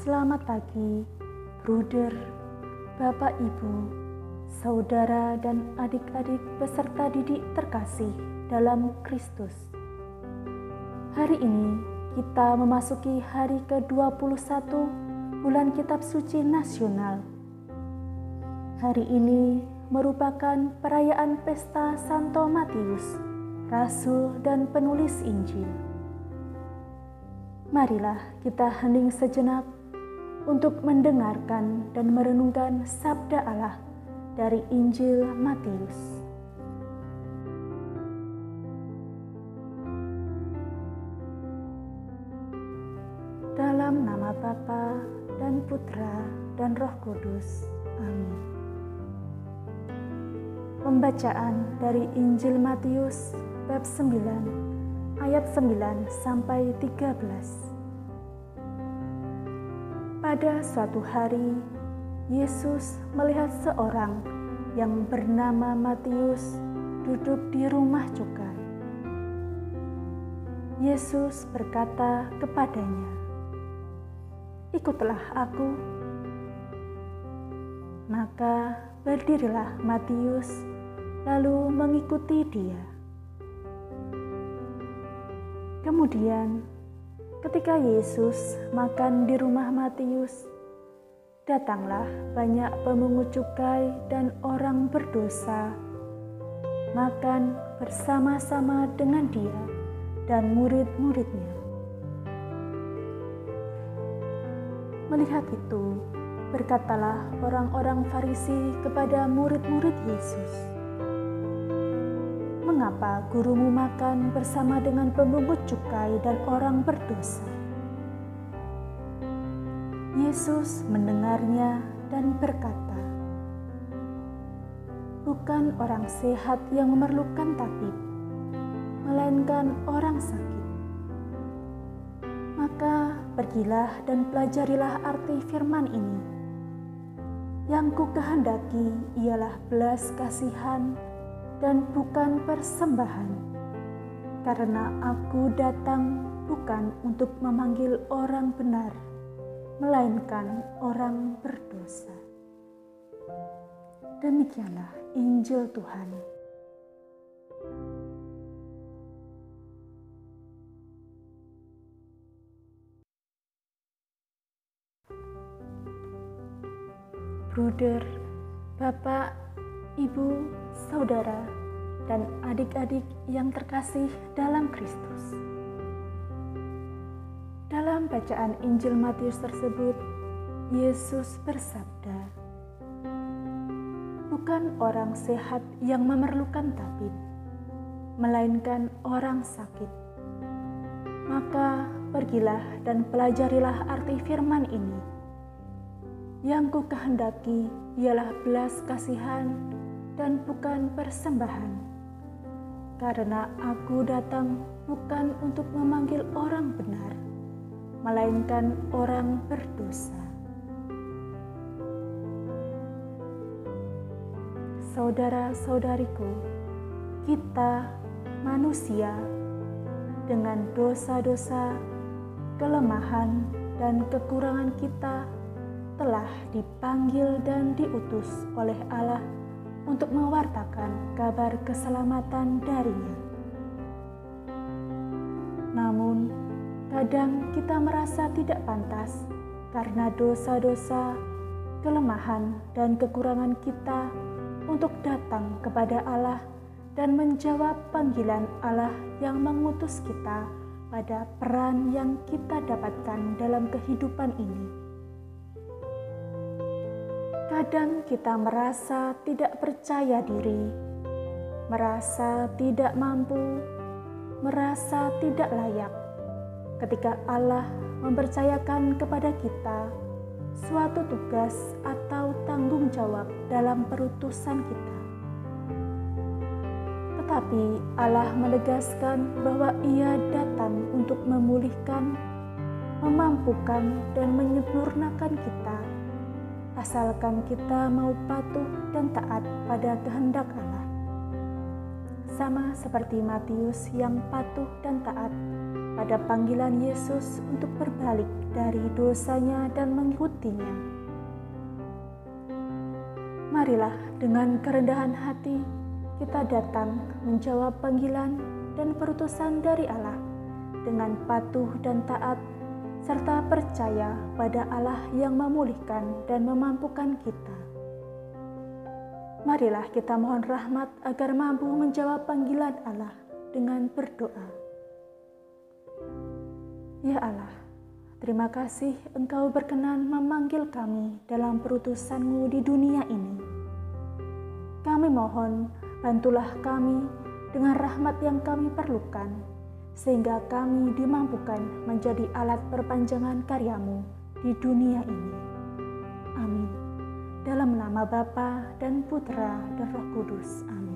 Selamat pagi, bruder, bapak, ibu, saudara, dan adik-adik peserta didik terkasih dalam Kristus. Hari ini kita memasuki hari ke-21 bulan Kitab Suci Nasional. Hari ini merupakan perayaan pesta Santo Matius, rasul dan penulis Injil. Marilah kita hening sejenak untuk mendengarkan dan merenungkan sabda Allah dari Injil Matius. Dalam nama Bapa dan Putra dan Roh Kudus. Amin. Pembacaan dari Injil Matius bab 9 ayat 9 sampai 13. Pada suatu hari, Yesus melihat seorang yang bernama Matius duduk di rumah cukai. Yesus berkata kepadanya, "Ikutlah aku." Maka berdirilah Matius, lalu mengikuti dia. Kemudian, ketika Yesus makan di rumah Matius, datanglah banyak pemungut cukai dan orang berdosa makan bersama-sama dengan dia dan murid-muridnya. Melihat itu, berkatalah orang-orang Farisi kepada murid-murid Yesus, mengapa gurumu makan bersama dengan pemungut cukai dan orang berdosa? Yesus mendengarnya dan berkata, Bukan orang sehat yang memerlukan tabib, melainkan orang sakit. Maka pergilah dan pelajarilah arti firman ini. Yang ku kehendaki ialah belas kasihan dan bukan persembahan, karena aku datang bukan untuk memanggil orang benar, melainkan orang berdosa. Demikianlah Injil Tuhan. Bruder, Bapak, Ibu, saudara, dan adik-adik yang terkasih dalam Kristus. Dalam bacaan Injil Matius tersebut, Yesus bersabda, "Bukan orang sehat yang memerlukan tabib, melainkan orang sakit. Maka pergilah dan pelajarilah arti firman ini. Yang ku kehendaki ialah belas kasihan dan bukan persembahan. Karena aku datang bukan untuk memanggil orang benar, melainkan orang berdosa. Saudara-saudariku, kita manusia dengan dosa-dosa, kelemahan, dan kekurangan kita telah dipanggil dan diutus oleh Allah untuk mewartakan kabar keselamatan darinya. Namun, kadang kita merasa tidak pantas karena dosa-dosa, kelemahan, dan kekurangan kita untuk datang kepada Allah dan menjawab panggilan Allah yang mengutus kita pada peran yang kita dapatkan dalam kehidupan ini. Kadang kita merasa tidak percaya diri, merasa tidak mampu, merasa tidak layak ketika Allah mempercayakan kepada kita suatu tugas atau tanggung jawab dalam perutusan kita. Tetapi Allah menegaskan bahwa Ia datang untuk memulihkan, memampukan, dan menyempurnakan kita asalkan kita mau patuh dan taat pada kehendak Allah. Sama seperti Matius yang patuh dan taat pada panggilan Yesus untuk berbalik dari dosanya dan mengikutinya. Marilah dengan kerendahan hati kita datang menjawab panggilan dan perutusan dari Allah dengan patuh dan taat serta percaya pada Allah yang memulihkan dan memampukan kita. Marilah kita mohon rahmat agar mampu menjawab panggilan Allah dengan berdoa. Ya Allah, terima kasih Engkau berkenan memanggil kami dalam perutusan-Mu di dunia ini. Kami mohon, bantulah kami dengan rahmat yang kami perlukan, sehingga kami dimampukan menjadi alat perpanjangan karyamu di dunia ini. Amin. Dalam nama Bapa dan Putra dan Roh Kudus. Amin.